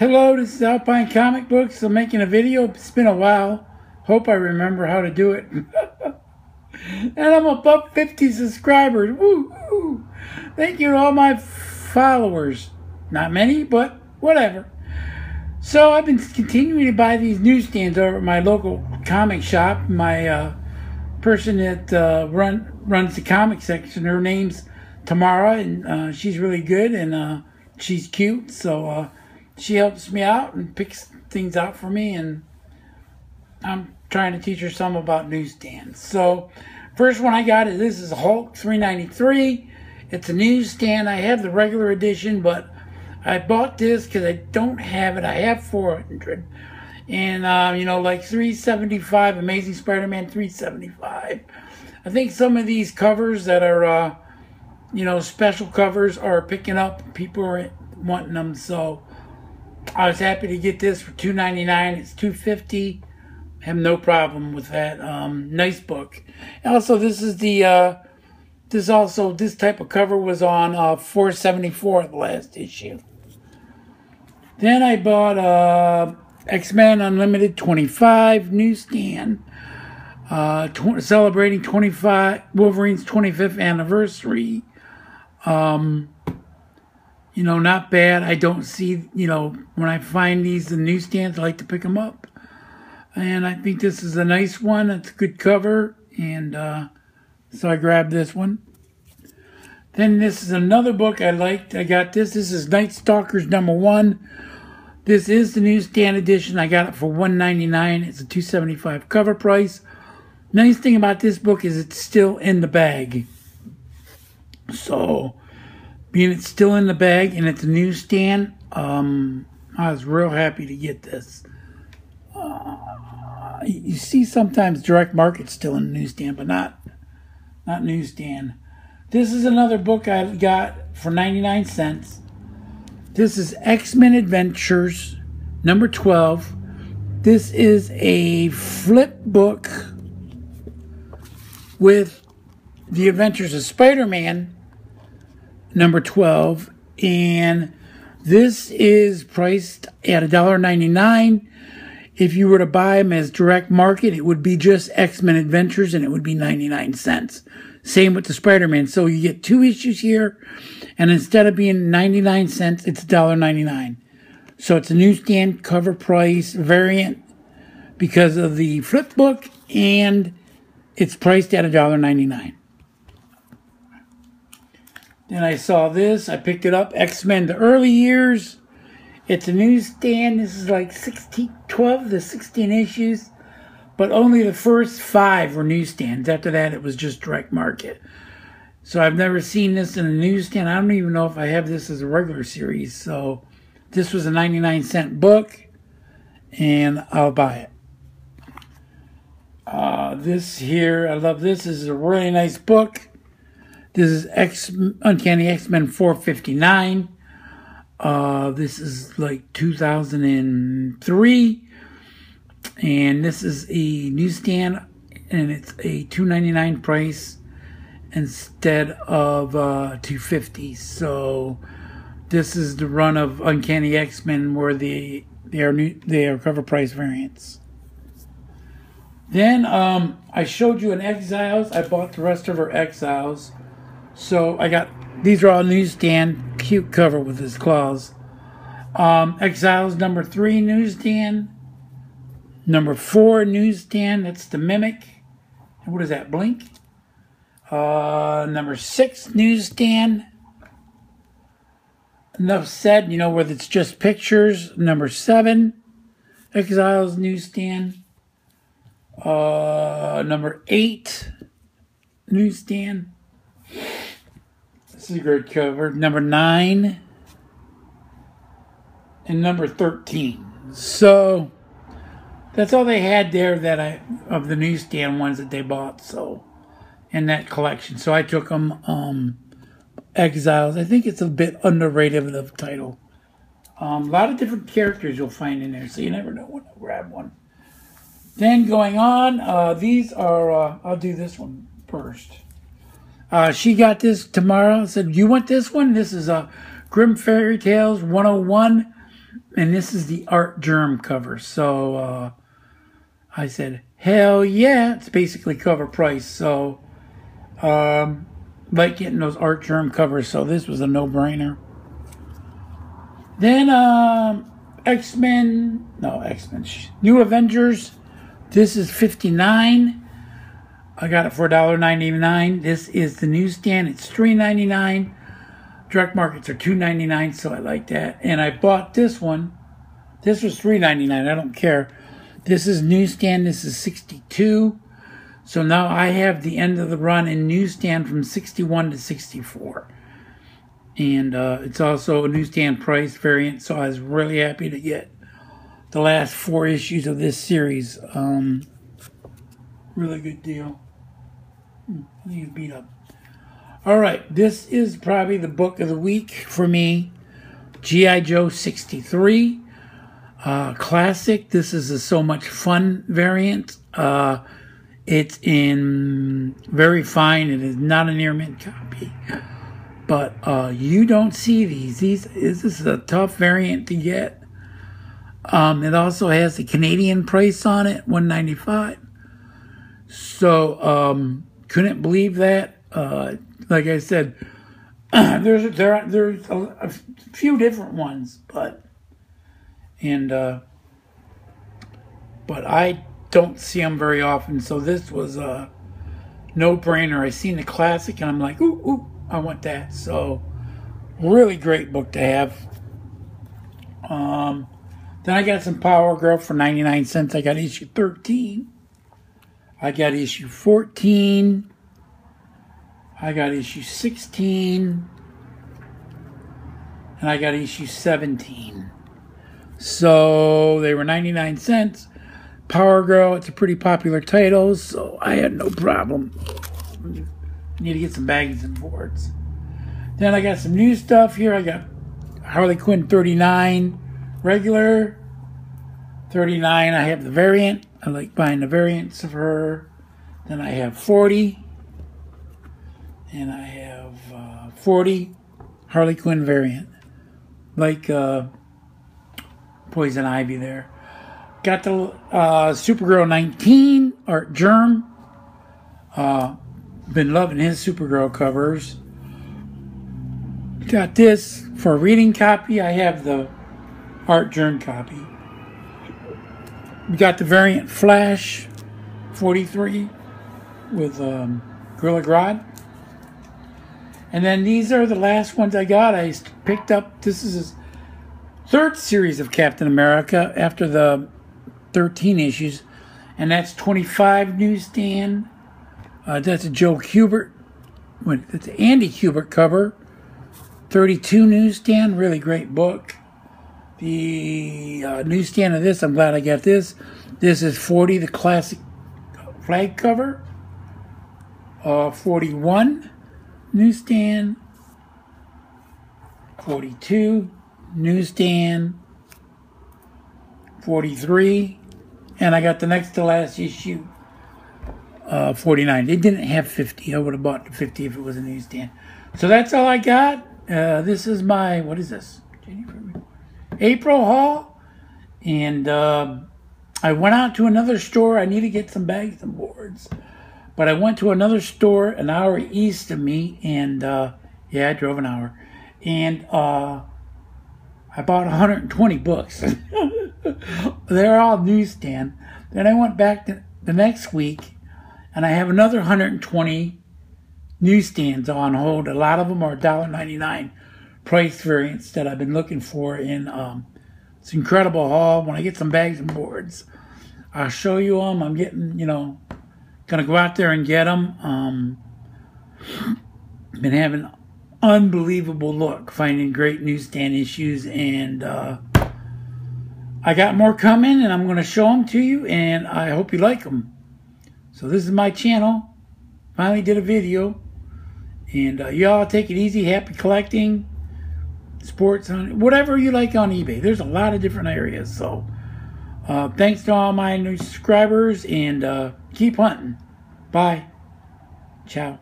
Hello, this is Alpine Comic Books. I'm making a video. It's been a while. Hope I remember how to do it. and I'm above 50 subscribers. Woo, woo. Thank you to all my followers. Not many, but whatever. So I've been continuing to buy these newsstands over at my local comic shop. My uh, person that uh, run runs the comic section, her name's Tamara, and uh, she's really good and uh, she's cute. So uh, she helps me out and picks things out for me, and I'm trying to teach her some about newsstands. So, first one I got is this is Hulk 393. It's a newsstand. I have the regular edition, but I bought this because I don't have it. I have 400. And, uh, you know, like 375, Amazing Spider Man 375. I think some of these covers that are, uh, you know, special covers are picking up. People are wanting them. So I was happy to get this for 2.99. It's 2.50. Have no problem with that. Um, nice book. Also, this is the uh, this also this type of cover was on uh, 474 the last issue. Then I bought uh, X Men Unlimited 25 newsstand, uh, tw- celebrating 25 Wolverine's 25th anniversary. Um, you know, not bad. I don't see, you know, when I find these in newsstands, I like to pick them up. And I think this is a nice one. It's a good cover. And uh, so I grabbed this one. Then this is another book I liked. I got this. This is Nightstalkers number one. This is the newsstand edition. I got it for $1.99. It's a $2.75 cover price. Nice thing about this book is it's still in the bag. So being it's still in the bag and it's a newsstand, um, I was real happy to get this. Uh, you see sometimes direct market still in the newsstand, but not not newsstand. This is another book I got for 99 cents. This is X-Men Adventures number 12. This is a flip book with the adventures of Spider-Man number 12 and this is priced at $1.99 if you were to buy them as direct market it would be just x-men adventures and it would be 99 cents. Same with the spider-man. So you get two issues here and instead of being 99 cents it's $1.99 so it's a newsstand cover price variant because of the flip book and it's priced at $1.99 then I saw this. I picked it up. X Men: The Early Years. It's a newsstand. This is like 16, 12 to 16 issues, but only the first five were newsstands. After that, it was just direct market. So I've never seen this in a newsstand. I don't even know if I have this as a regular series. So this was a 99 cent book, and I'll buy it. Uh, this here, I love this. This is a really nice book. This is X Uncanny X Men 459. Uh, this is like 2003, and this is a newsstand, and it's a 2.99 price instead of uh, 250. So this is the run of Uncanny X Men where the they are new they are cover price variants. Then um, I showed you an Exiles. I bought the rest of her Exiles. So I got these are all newsstand, cute cover with his claws. Um, Exiles number three newsstand, number four newsstand. That's the Mimic. What is that? Blink. Uh, number six newsstand. Enough said. You know where it's just pictures. Number seven, Exiles newsstand. Uh, number eight newsstand. This is a great cover. Number nine and number 13. So that's all they had there that I of the newsstand ones that they bought. So in that collection. So I took them um, Exiles. I think it's a bit underrated of the title. Um, a lot of different characters you'll find in there, so you never know when to grab one. Then going on, uh, these are, uh, I'll do this one first. Uh, she got this Tamara. Said, You want this one? This is a uh, Grimm Fairy Tales 101. And this is the Artgerm cover. So uh, I said, hell yeah. It's basically cover price. So um, like getting those Artgerm covers. So this was a no-brainer. Then um, X-Men, no, X-Men, New Avengers. This is 59 I got it for $1.99. This is the newsstand. It's $3.99. Direct markets are $2.99, so I like that. And I bought this one. This was $3.99. I don't care. This is newsstand. This is 62. So now I have the end of the run in newsstand from 61 to 64. And uh, it's also a newsstand price variant, so I was really happy to get the last four issues of this series. Um, really good deal. He's beat up. All right, this is probably the book of the week for me. G.I. Joe 63. Uh, classic. This is a so much fun variant. Uh, it's in very fine. It is not a near mint copy. But uh, you don't see these. These this is a tough variant to get. Um, it also has the Canadian price on it, 195 So um, couldn't believe that. Uh, like I said, there's there there's a, a, few different ones, but and uh, but I don't see them very often. So this was a no brainer. I seen the classic and I'm like, ooh, ooh, I want that. So really great book to have. Um, then I got some Power Girl for 99 cents. I got issue 13. I got issue 14. I got issue 16. And I got issue 17. So they were 99 cents. Power Girl, it's a pretty popular title, so I had no problem. I need to get some bags and boards. Then I got some new stuff here. I got Harley Quinn 39 regular. 39, I have the variant. I like buying the variants of her. Then I have 40. And I have uh, 40 Harley Quinn variant. Like uh, Poison Ivy there. Got the uh, Supergirl 19 Artgerm. Uh, been loving his Supergirl covers. Got this for a reading copy. I have the Artgerm copy. We got the variant Flash 43 with um, Gorilla Grodd. And then these are the last ones I got. I picked up, this is his third series of Captain America after the 13 issues. And that's 25 newsstand. Uh, that's a Joe Kubert. An Andy Kubert cover. 32 newsstand, really great book the uh, newsstand of this. I'm glad I got this. This is 40, the classic flag cover. Uh, 41 newsstand. 42 newsstand. 43. And I got the next to last issue. Uh, 49. They didn't have 50. I would have bought the 50 if it was a newsstand. So that's all I got. Uh, this is my, what is this? January. April haul, and uh, I went out to another store. I need to get some bags and boards, but I went to another store an hour east of me, and uh, yeah, I drove an hour, and uh, I bought 120 books. They're all newsstand. Then I went back the next week, and I have another 120 newsstands on hold. A lot of them are $1.99 price variants that I've been looking for in um, it's incredible haul. When I get some bags and boards, I'll show you them. I'm getting, you know, gonna go out there and get them. Um, been having unbelievable luck finding great newsstand issues, and uh, I got more coming, and I'm gonna show them to you, and I hope you like them. So this is my channel. Finally did a video, and uh, y'all take it easy. Happy collecting sports on whatever you like on eBay. There's a lot of different areas. So uh, thanks to all my new subscribers and uh, keep hunting. Bye. Ciao.